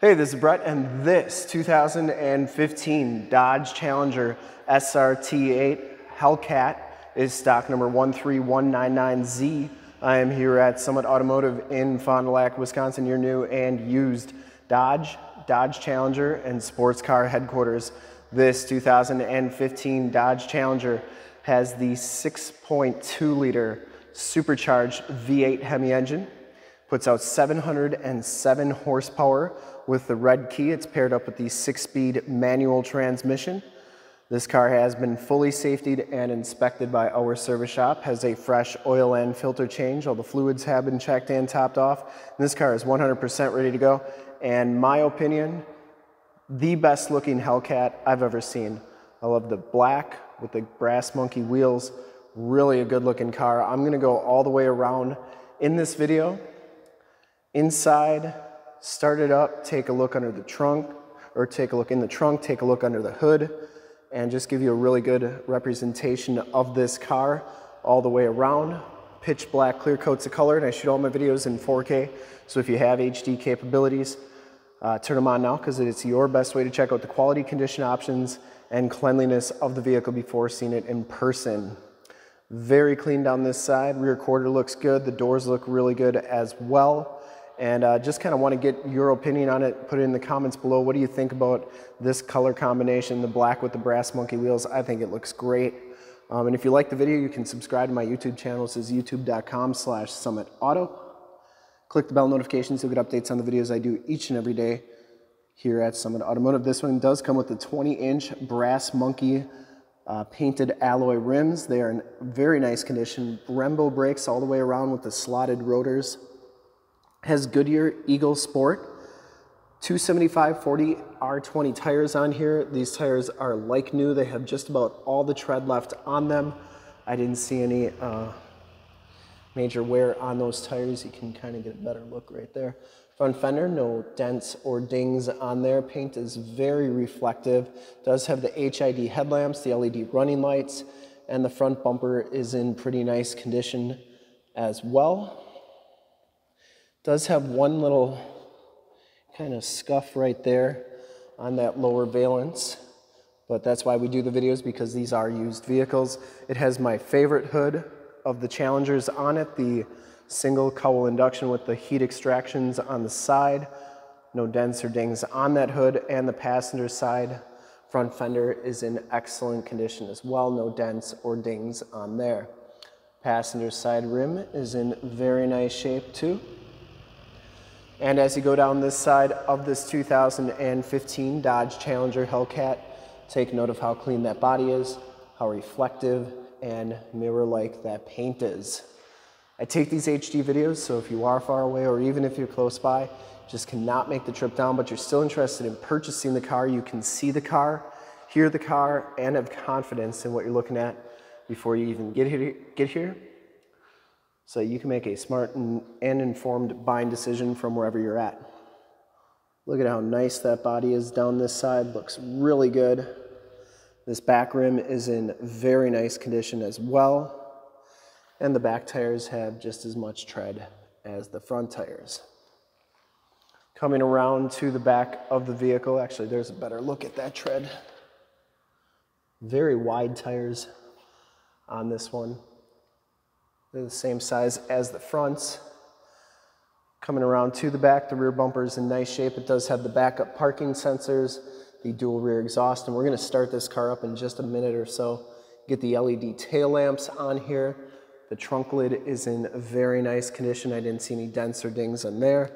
Hey, this is Brett, and this 2015 Dodge Challenger SRT8 Hellcat is stock number 13199Z. I am here at Summit Automotive in Fond du Lac, Wisconsin, your new and used Dodge, Dodge Challenger, and sports car headquarters. This 2015 Dodge Challenger has the 6.2 liter supercharged V8 Hemi engine, puts out 707 horsepower with the red key. It's paired up with the six-speed manual transmission. This car has been fully safetied and inspected by our service shop, has a fresh oil and filter change. All the fluids have been checked and topped off. And this car is 100% ready to go. And my opinion, the best looking Hellcat I've ever seen. I love the black with the brass monkey wheels. Really a good looking car. I'm gonna go all the way around in this video. Inside, start it up, take a look under the trunk, or take a look in the trunk, take a look under the hood, and just give you a really good representation of this car all the way around. Pitch black clear coats of color, and I shoot all my videos in 4K. So if you have HD capabilities, uh, turn them on now because it's your best way to check out the quality condition options and cleanliness of the vehicle before seeing it in person. Very clean down this side. Rear quarter looks good. The doors look really good as well. And uh, just kind of want to get your opinion on it. Put it in the comments below. What do you think about this color combination, the black with the brass monkey wheels? I think it looks great. Um, and if you like the video, you can subscribe to my YouTube channel. This is youtube.com slash summitauto. Click the bell notifications. You'll get updates on the videos I do each and every day here at Summit Automotive. This one does come with the 20-inch brass monkey uh, painted alloy rims. They are in very nice condition. Brembo brakes all the way around with the slotted rotors. Has Goodyear Eagle Sport. 275 40 R20 tires on here. These tires are like new. They have just about all the tread left on them. I didn't see any uh, major wear on those tires. You can kind of get a better look right there. Front fender, no dents or dings on there. Paint is very reflective. Does have the HID headlamps, the LED running lights, and the front bumper is in pretty nice condition as well. Does have one little kind of scuff right there on that lower valence, but that's why we do the videos because these are used vehicles. It has my favorite hood of the Challengers on it, the single cowl induction with the heat extractions on the side. No dents or dings on that hood and the passenger side front fender is in excellent condition as well. No dents or dings on there. Passenger side rim is in very nice shape too. And as you go down this side of this 2015 Dodge Challenger Hellcat, take note of how clean that body is, how reflective and mirror-like that paint is. I take these HD videos, so if you are far away or even if you're close by, just cannot make the trip down, but you're still interested in purchasing the car, you can see the car, hear the car, and have confidence in what you're looking at before you even get here. Get here so you can make a smart and, informed buying decision from wherever you're at. Look at how nice that body is down this side, looks really good. This back rim is in very nice condition as well. And the back tires have just as much tread as the front tires. Coming around to the back of the vehicle, actually there's a better look at that tread. Very wide tires on this one. They're the same size as the fronts. Coming around to the back, the rear bumper is in nice shape. It does have the backup parking sensors, the dual rear exhaust, and we're gonna start this car up in just a minute or so. Get the LED tail lamps on here. The trunk lid is in very nice condition. I didn't see any dents or dings on there.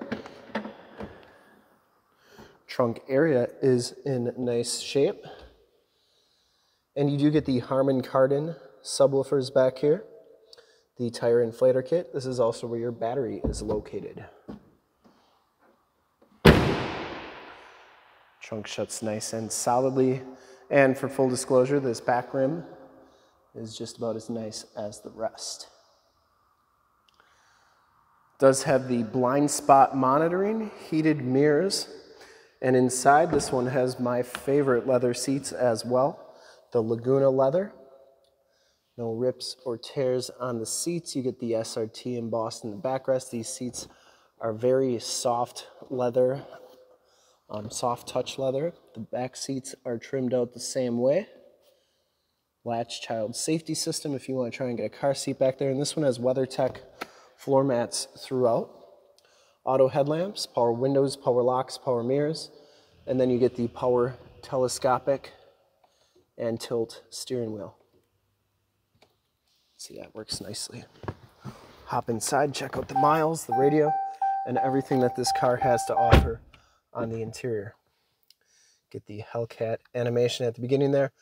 Trunk area is in nice shape. And you do get the Harman Kardon subwoofers back here the tire inflator kit. This is also where your battery is located. Trunk shuts nice and solidly. And for full disclosure, this back rim is just about as nice as the rest. Does have the blind spot monitoring, heated mirrors, and inside this one has my favorite leather seats as well, the Laguna leather. No rips or tears on the seats. You get the SRT embossed in the backrest. These seats are very soft leather, Um, soft touch leather. The back seats are trimmed out the same way. Latch child safety system if you want to try and get a car seat back there. And this one has WeatherTech floor mats throughout. Auto headlamps, power windows, power locks, power mirrors. And then you get the power telescopic and tilt steering wheel. See, that works nicely. Hop inside, check out the miles, the radio, and everything that this car has to offer on the interior. Get the Hellcat animation at the beginning there.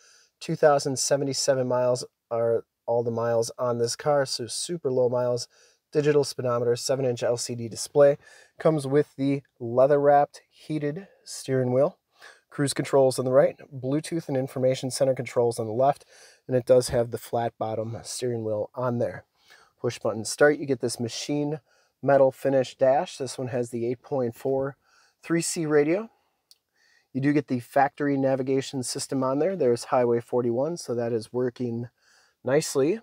2,077 miles are all the miles on this car, so super low miles. Digital speedometer, 7-inch LCD display. Comes with the leather-wrapped heated steering wheel. Cruise controls on the right, Bluetooth and information center controls on the left, and it does have the flat bottom steering wheel on there. Push button start, you get this machine metal finish dash. This one has the 8.4 3C radio. You do get the factory navigation system on there. There's Highway 41, so that is working nicely.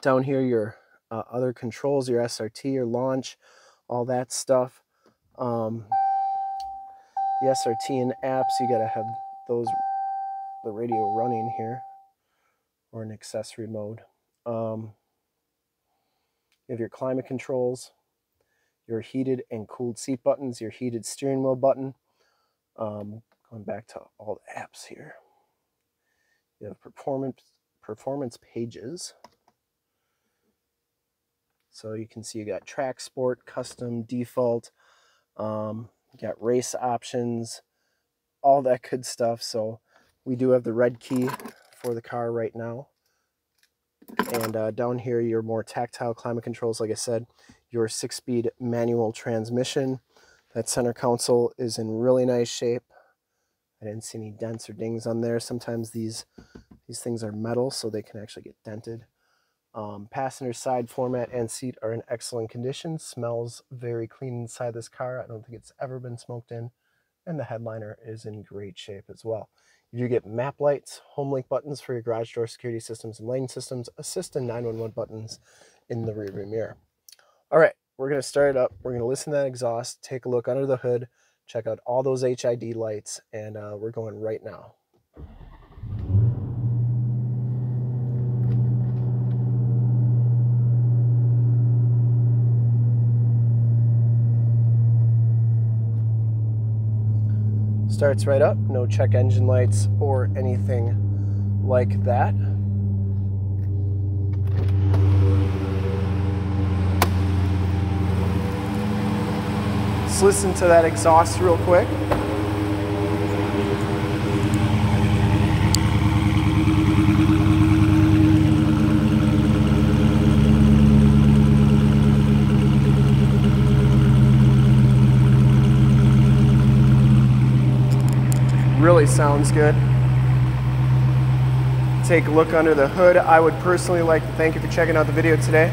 Down here, your uh, other controls, your SRT, your launch, all that stuff. Um, the SRT and apps, you gotta have those, the radio running here, or an accessory mode. Um, you have your climate controls, your heated and cooled seat buttons, your heated steering wheel button. Um, going back to all the apps here. You have performance performance pages. So you can see you got track sport, custom, default, um, you got race options, all that good stuff. So we do have the red key for the car right now. And uh, down here, your more tactile climate controls, like I said, your six-speed manual transmission. That center console is in really nice shape. I didn't see any dents or dings on there. Sometimes these these things are metal, so they can actually get dented. Um, passenger side floor mat and seat are in excellent condition. Smells very clean inside this car. I don't think it's ever been smoked in. And the headliner is in great shape as well. You do get map lights, home link buttons for your garage door security systems and lane systems, assist and 911 buttons in the rearview mirror. All right, we're to start it up. We're to listen to that exhaust, take a look under the hood, check out all those HID lights, and uh, we're going right now. Starts right up, no check engine lights or anything like that. Let's listen to that exhaust real quick. Really sounds good. Take a look under the hood. I would personally like to thank you for checking out the video today.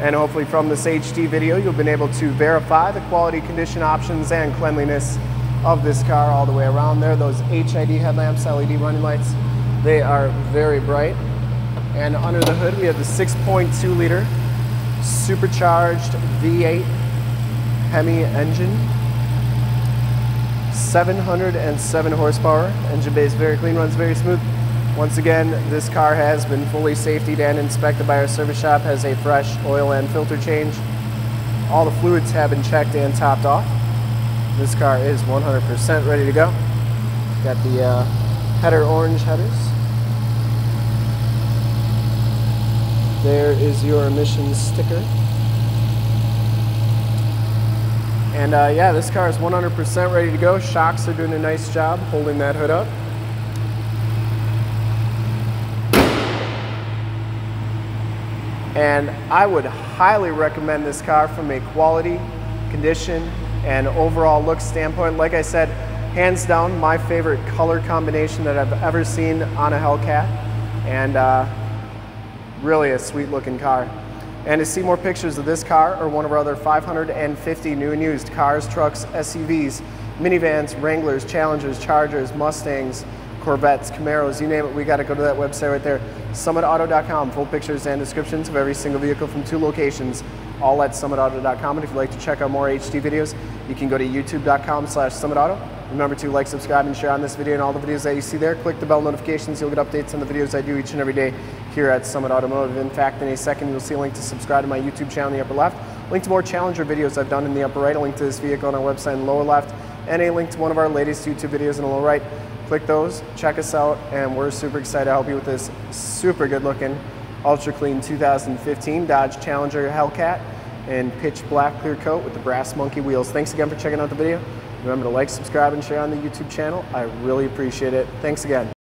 And hopefully from this HD video, you've been able to verify the quality, condition, options, and cleanliness of this car all the way around there. Those HID headlamps, LED running lights, they are very bright. And under the hood, we have the 6.2 liter supercharged V8 Hemi engine. 707 horsepower. Engine base very clean, runs very smooth. Once again, this car has been fully safetied and inspected by our service shop, has a fresh oil and filter change. All the fluids have been checked and topped off. This car is 100% ready to go. Got the uh, header orange headers. There is your emissions sticker. And uh, yeah, this car is 100% ready to go. Shocks are doing a nice job holding that hood up. And I would highly recommend this car from a quality, condition, and overall look standpoint. Like I said, hands down, my favorite color combination that I've ever seen on a Hellcat. And uh, really a sweet looking car. And to see more pictures of this car or one of our other 550 new and used cars, trucks, SUVs, minivans, Wranglers, Challengers, Chargers, Mustangs, Corvettes, Camaros, you name it, we got to go to that website right there, summitauto.com. Full pictures and descriptions of every single vehicle from two locations, all at summitauto.com. And if you'd like to check out more HD videos, you can go to youtube.com slash summitauto Remember to like, subscribe, and share on this video and all the videos that you see there. Click the bell notifications. You'll get updates on the videos I do each and every day here at Summit Automotive. In fact, in a second, you'll see a link to subscribe to my YouTube channel in the upper left, link to more Challenger videos I've done in the upper right, a link to this vehicle on our website in the lower left, and a link to one of our latest YouTube videos in the lower right. Click those, check us out, and we're super excited to help you with this super good looking, ultra clean 2015 Dodge Challenger Hellcat in pitch black clear coat with the brass monkey wheels. Thanks again for checking out the video. Remember to like, subscribe, and share on the YouTube channel. I really appreciate it. Thanks again.